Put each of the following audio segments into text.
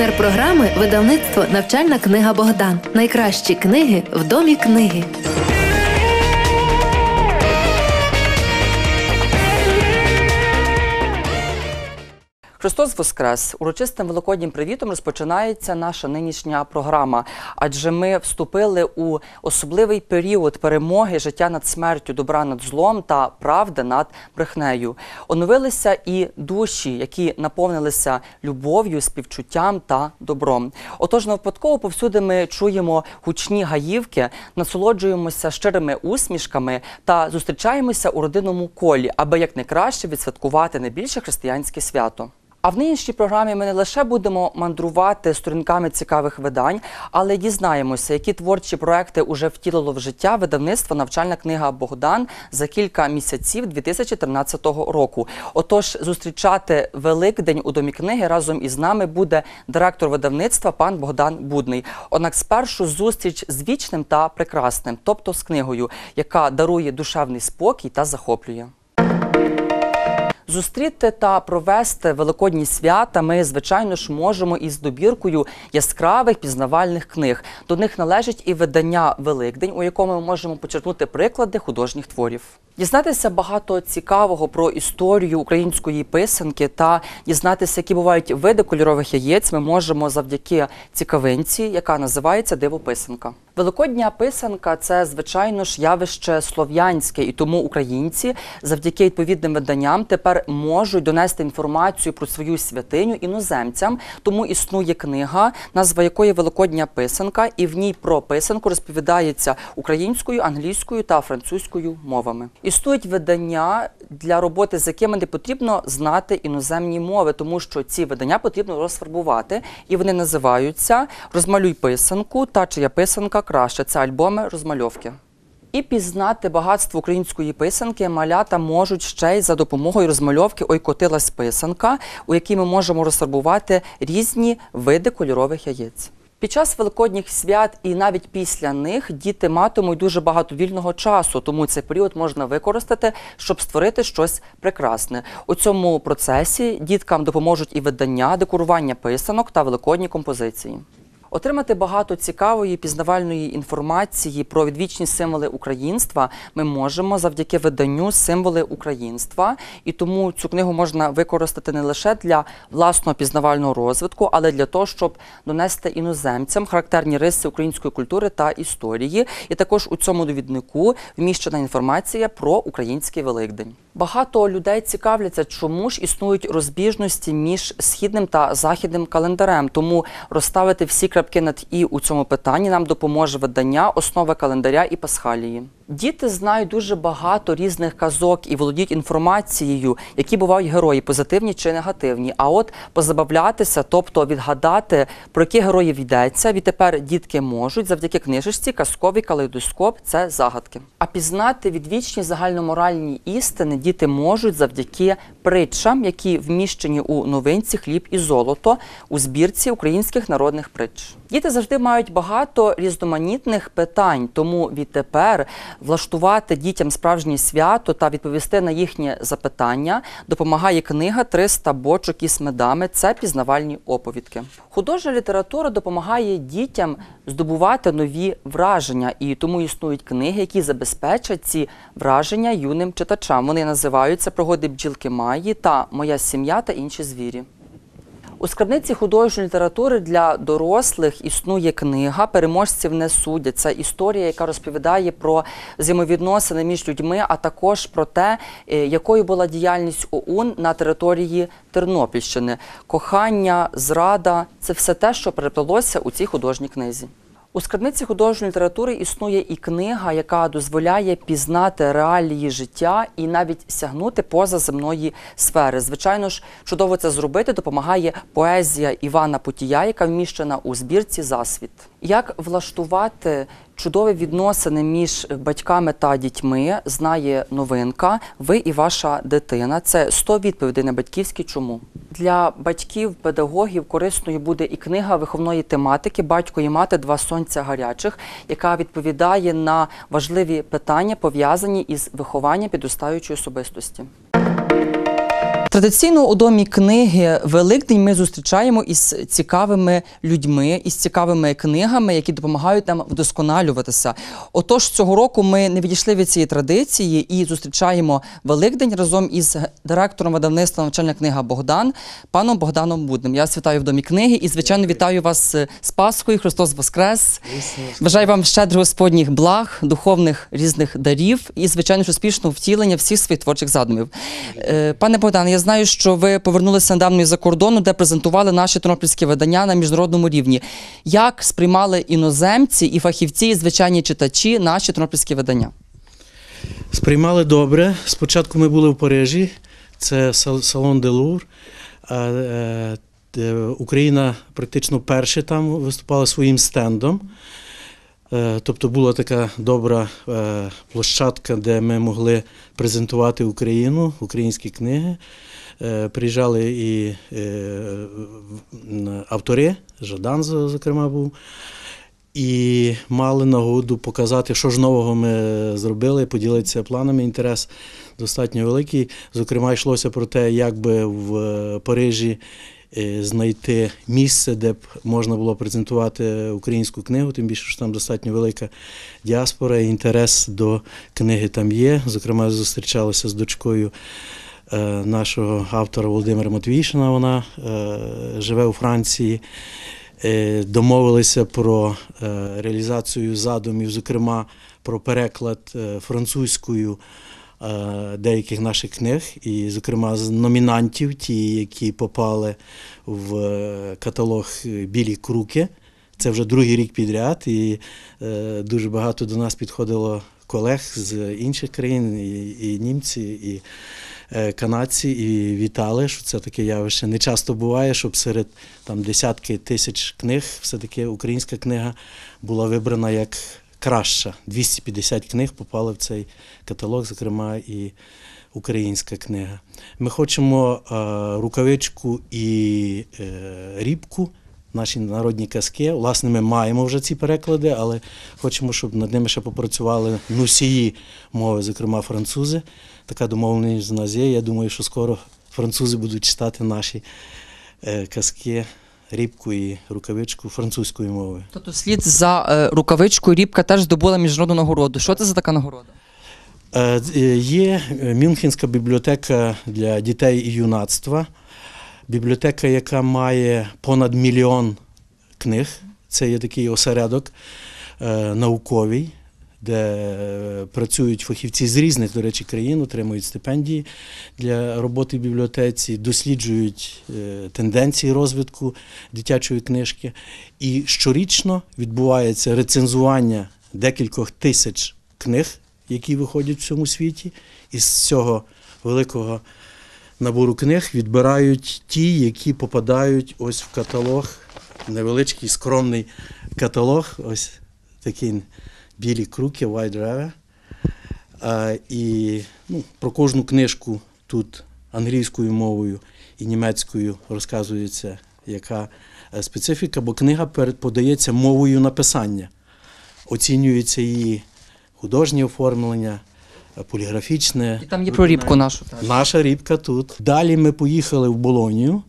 Партнер програми видавництво Навчальна книга Богдан. Найкращі книги в домі книги. Христос Воскрес! Урочистим великоднім привітом розпочинається наша нинішня програма. Адже ми вступили у особливий період перемоги життя над смертю, добра над злом та правди над брехнею. Оновилися і душі, які наповнилися любов'ю, співчуттям та добром. Отож, не випадково повсюди ми чуємо гучні гаївки, насолоджуємося щирими усмішками та зустрічаємося у родинному колі, аби якнайкраще відсвяткувати найбільше християнське свято. А в нинішній програмі ми не лише будемо мандрувати сторінками цікавих видань, але дізнаємося, які творчі проекти уже втілило в життя видавництво навчальна книга Богдан за кілька місяців 2013 року. Отож, зустрічати Великдень у домі книги разом із нами буде директор видавництва пан Богдан Будний. Однак спершу зустріч з вічним та прекрасним, тобто з книгою, яка дарує душевний спокій та захоплює. Зустріти та провести великодні свята ми, звичайно ж, можемо із добіркою яскравих пізнавальних книг. До них належить і видання Великдень, у якому ми можемо почерпнути приклади художніх творів. Дізнатися багато цікавого про історію української писанки та дізнатися, які бувають види кольорових яєць, ми можемо завдяки цікавинці, яка називається Дивописанка. Великодня писанка це звичайно ж явище слов'янське, і тому українці завдяки відповідним виданням тепер можуть донести інформацію про свою святиню іноземцям. Тому існує книга, назва якої Великодня писанка, і в ній про писанку розповідається українською, англійською та французькою мовами. Існують видання для роботи, з якими не потрібно знати іноземні мови, тому що ці видання потрібно розфарбувати, і вони називаються Розмалюй писанку та чия писанка краще. Це альбоми розмальовки. І пізнати багатство української писанки малята можуть ще й за допомогою розмальовки Ой котилась писанка, у якій ми можемо розфарбувати різні види кольорових яєць. Під час великодніх свят і навіть після них діти матимуть дуже багато вільного часу, тому цей період можна використати, щоб створити щось прекрасне. У цьому процесі діткам допоможуть і видання, декорування писанок та великодні композиції. Отримати багато цікавої пізнавальної інформації про відвічні символи українства ми можемо завдяки виданню символи українства, і тому цю книгу можна використати не лише для власного пізнавального розвитку, але для того, щоб донести іноземцям характерні риси української культури та історії. І також у цьому довіднику вміщена інформація про український Великдень. Багато людей цікавляться, чому ж існують розбіжності між східним та західним календарем. Тому розставити всі крапки над і у цьому питанні нам допоможе видання основи календаря і пасхалії. Діти знають дуже багато різних казок і володіють інформацією, які бувають герої, позитивні чи негативні. А от позабавлятися, тобто відгадати, про які героїв йдеться, відтепер дітки можуть завдяки книжечці, казковий калейдоскоп це загадки. А пізнати відвічні загальноморальні істини діти можуть завдяки притчам, які вміщені у новинці хліб і золото у збірці українських народних притч. Діти завжди мають багато різноманітних питань, тому відтепер влаштувати дітям справжнє свято та відповісти на їхні запитання допомагає книга «300 бочок із медами. Це пізнавальні оповідки. Художня література допомагає дітям здобувати нові враження, і тому існують книги, які забезпечать ці враження юним читачам. Вони називаються Пригоди бджілки Маї та Моя сім'я та інші звірі. У скарбниці художньої літератури для дорослих існує книга Переможців не судять. Це історія, яка розповідає про взаємовідносини між людьми, а також про те, е, якою була діяльність ОУН на території Тернопільщини. Кохання, зрада це все те, що переплелося у цій художній книзі. У скарбниці художньої літератури існує і книга, яка дозволяє пізнати реалії життя і навіть сягнути поза земної сфери. Звичайно ж, чудово це зробити допомагає поезія Івана Путія, яка вміщена у збірці Засвіт. Як влаштувати чудові відносини між батьками та дітьми, знає новинка. Ви і ваша дитина. Це 100 відповідей на батьківські чому. Для батьків, педагогів корисною буде і книга виховної тематики Батько і мати два сонця гарячих, яка відповідає на важливі питання, пов'язані із вихованням підростаючої особистості. Традиційно у домі книги Великдень ми зустрічаємо із цікавими людьми, із цікавими книгами, які допомагають нам вдосконалюватися. Отож, цього року ми не відійшли від цієї традиції і зустрічаємо Великдень разом із директором видавництва навчальна книга Богдан, паном Богданом Будним. Я вас вітаю в домі книги і, звичайно, вітаю вас з Пасхою. Христос Воскрес! Бажаю вам щедрих господніх благ, духовних різних дарів і, звичайно, успішного втілення всіх своїх творчих задумів. Е, Пане Богдане, я знаю, що ви повернулися недавно із-за кордону, де презентували наші тернопільські видання на міжнародному рівні. Як сприймали іноземці і фахівці, і звичайні читачі наші тернопільські видання? Сприймали добре. Спочатку ми були в Парижі, це салон де Лувр. А, е, де Україна практично перше там виступала своїм стендом. Е, Тобто була така добра е, площадка, де ми могли презентувати Україну, українські книги. Е, Приїжджали і е, автори, Жадан, зокрема, був. І мали нагоду показати, що ж нового ми зробили, поділитися планами. Інтерес достатньо великий. Зокрема, йшлося про те, як би в е, Парижі знайти місце, де б можна було презентувати українську книгу, тим більше, що там достатньо велика діаспора, і інтерес до книги там є. Зокрема, зустрічалися з дочкою нашого автора Володимира Матвійшина. Вона е, живе у Франції. Е, Домовилися про е, реалізацію задумів, зокрема про переклад е, французькою е, деяких наших книг, і, зокрема, з номінантів, ті, які попали в е, каталог е, Білі круки. Це вже другий рік підряд, і е, дуже багато до нас підходило колег з інших країн, і, і німці, і е, канадці, і вітали, що це таке явище. Не часто буває, щоб серед там десятки тисяч книг все-таки українська книга була вибрана як краща. 250 книг попали в цей каталог, зокрема і українська книга. Ми хочемо е, рукавичку і е, рібку. Наші народні казки. Власне, ми маємо вже ці переклади, але хочемо, щоб над ними ще попрацювали носії мови, зокрема французи. Така домовленість в нас є. Я думаю, що скоро французи будуть читати наші е, казки, рібку і рукавичку французькою мовою. Тобто, слід за е, рукавичкою Рібка теж здобула міжнародну нагороду. Що це за така нагорода? Е, Є Мюнхенська бібліотека для дітей і юнацтва. Бібліотека, яка має понад мільйон книг. Це є такий осередок науковий, де працюють фахівці з різних, до речі, країн, отримують стипендії для роботи в бібліотеці, досліджують е, тенденції розвитку дитячої книжки. І щорічно відбувається рецензування декількох тисяч книг, які виходять в всьому світі. Із цього великого набору книг відбирають ті, які попадають ось в каталог, невеличкий скромний каталог, ось такі білі круки, White River. А, і ну, про кожну книжку тут англійською мовою і німецькою розказується, яка е, специфіка, бо книга подається мовою написання. Оцінюється її художнє оформлення, е, поліграфічне. І там є про Рібку нашу. Наша рібка тут. Далі ми поїхали в Болонію.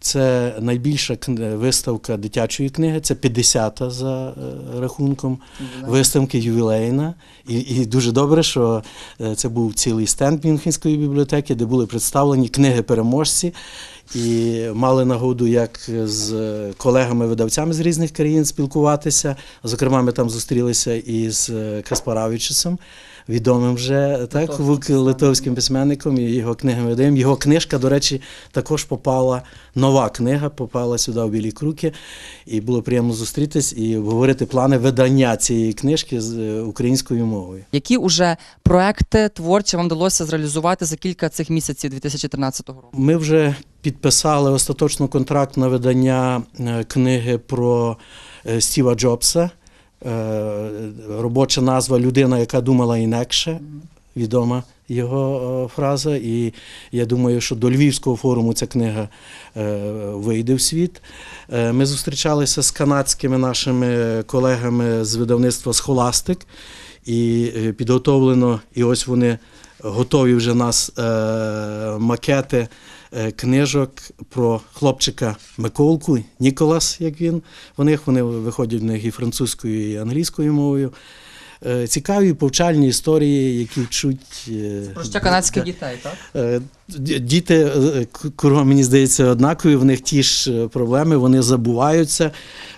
Це найбільша виставка дитячої книги. Це 50-та за е, рахунком виставки ювілейна. І, і дуже добре, що е, це був цілий стенд Мюнхенської бібліотеки, де були представлені книги-переможці. І мали нагоду як з колегами-видавцями з різних країн спілкуватися. Зокрема, ми там зустрілися із е, Каспаравічусом, відомим вже так, вук- литовським письменником і його книгами видаємо. Його книжка, до речі, також попала, нова книга попала сюди в Білі Круки. І було приємно зустрітись і обговорити плани видання цієї книжки з е, українською мовою. Які уже проекти творчі вам вдалося зреалізувати за кілька цих місяців 2013 року? Ми вже підписали остаточно контракт на видання е, книги про е, Стіва Джобса. Е, Робоча назва Людина, яка думала інакше. Відома його е, фраза. І я думаю, що до Львівського форуму ця книга е, вийде в світ. Ми зустрічалися з канадськими нашими колегами з видавництва Схоластик. І підготовлено, і ось вони готові вже нас макети книжок про хлопчика Миколку, Ніколас, як він. В них вони виходять в них і французькою, і англійською мовою. Е, Цікаві повчальні історії, які вчуть. е, Про ще канадських дітей, так? Е, Діти е, кругом, мені здається, однакові, в них ті ж е, проблеми, вони забуваються,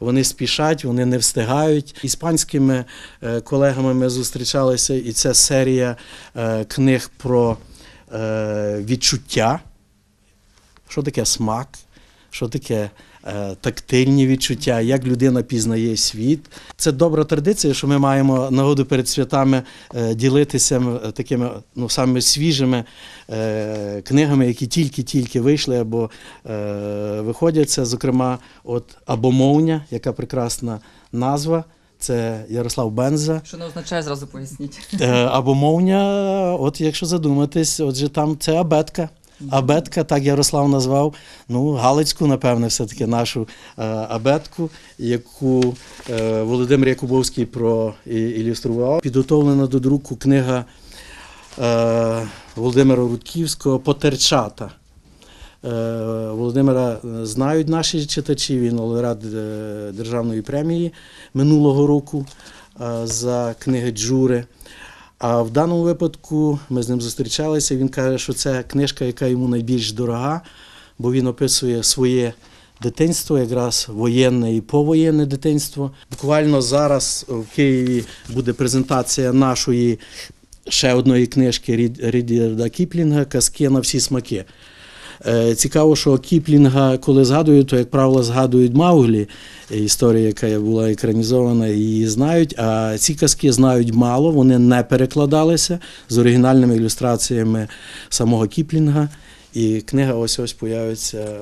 вони спішать, вони не встигають. Іспанськими е, колегами ми зустрічалися, і це серія е, книг про е, відчуття. Що таке смак, що таке е, тактильні відчуття, як людина пізнає світ. Це добра традиція, що ми маємо нагоду перед святами е, ділитися е, такими ну, саме свіжими е, книгами, які тільки-тільки вийшли або е, виходять. Це, зокрема, от Абомовня, яка прекрасна назва. Це Ярослав Бенза. Що не означає, зразу поясніть. Або мовня, от якщо задуматись, отже, там це абетка. Абетка, так Ярослав назвав. Ну, Галицьку, напевне, все-таки нашу е, абетку, яку е, Володимир Якубовський проілюстрував. Підготовлена до друку книга е, Володимира Рудківського Потерчата. Володимира знають наші читачі, він лауреат державної премії минулого року за книги Джури. А в даному випадку ми з ним зустрічалися. Він каже, що це книжка, яка йому найбільш дорога, бо він описує своє дитинство, якраз воєнне і повоєнне дитинство. Буквально зараз в Києві буде презентація нашої ще одної книжки Рід- Рідіарда Кіплінга Казки на всі смаки. Е, Цікаво, що Кіплінга, коли згадують, то, як правило, згадують Мауглі, е, історія, яка була екранізована, її знають. А ці казки знають мало, вони не перекладалися з оригінальними ілюстраціями самого Кіплінга. І книга ось ось появиться е,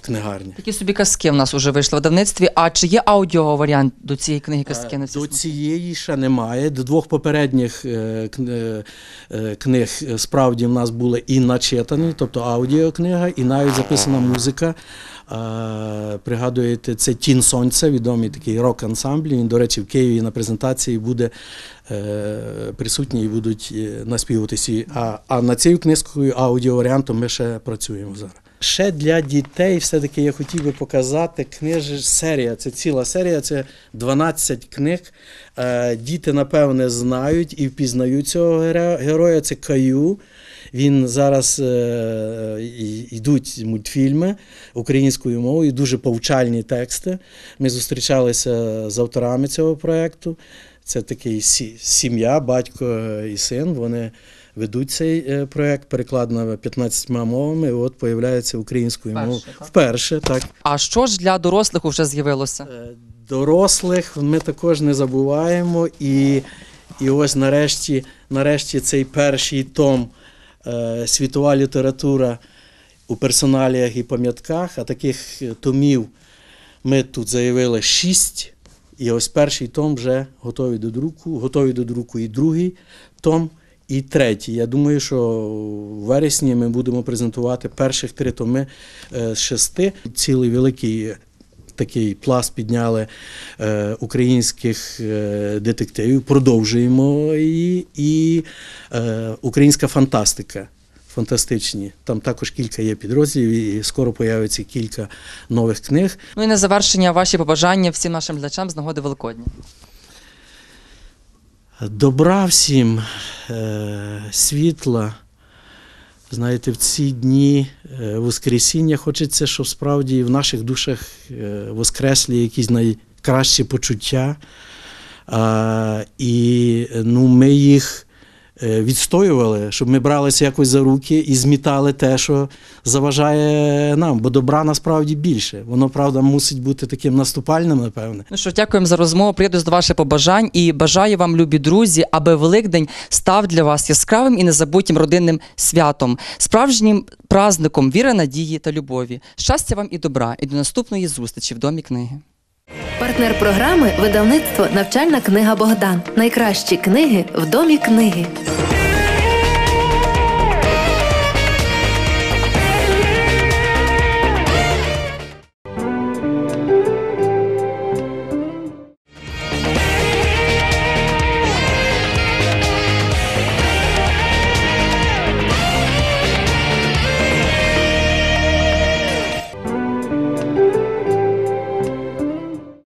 книгарні. Такі собі казки в нас вже вийшли в видавництві. А чи є аудіоваріант до цієї книги казки на До цієї ще немає. До двох попередніх е, е, е, книг е, справді в нас були і начитані, тобто аудіокнига, і навіть записана музика. Е, Пригадуєте, це Тін Сонця, відомий такий рок-ансамбль. Він, до речі, в Києві на презентації буде е, присутній і будуть е, наспівуватися. А, а над цією книжкою аудіоваріантом ми ще працюємо зараз. Ще для дітей все-таки я хотів би показати книж серія. Це ціла серія, це 12 книг. Е, Діти, напевне, знають і впізнають цього героя. Це Каю. Він зараз е, йдуть мультфільми українською мовою, дуже повчальні тексти. Ми зустрічалися з авторами цього проєкту. Це такий сім'я, батько і син. Вони ведуть цей е, проєкт, перекладено 15 мовами. І от появляється українською мовою. Вперше, так. А що ж для дорослих вже з'явилося? Е, Дорослих ми також не забуваємо. І, і ось нарешті, нарешті цей перший том е, світова література у персоналіях і пам'ятках, а таких томів ми тут заявили шість. І ось перший том вже готовий до друку, готовий до друку і другий том, і третій. Я думаю, що в вересні ми будемо презентувати перших три томи е, з шести. Цілий великий такий пласт підняли е, українських е, детективів. Продовжуємо і, і е, українська фантастика. Фантастичні. Там також кілька є підрозділів, і скоро появиться кілька нових книг. Ну і на завершення ваші побажання всім нашим глядачам з нагоди Великодня. Добра всім, е, світла. Знаєте, в ці дні е, Воскресіння хочеться, щоб справді в наших душах е, воскреслі якісь найкращі почуття. І ну, ми їх відстоювали, щоб ми бралися якось за руки і змітали те, що заважає нам. Бо добра насправді більше. Воно, правда, мусить бути таким наступальним, напевне. Ну що, дякуємо за розмову. Приєднуюсь до ваших побажань і бажаю вам, любі друзі, аби Великдень став для вас яскравим і незабутнім родинним святом, справжнім праздником віри, надії та любові. Щастя вам і добра, і до наступної зустрічі в домі книги. Партнер програми видавництво Навчальна книга Богдан. Найкращі книги в домі книги.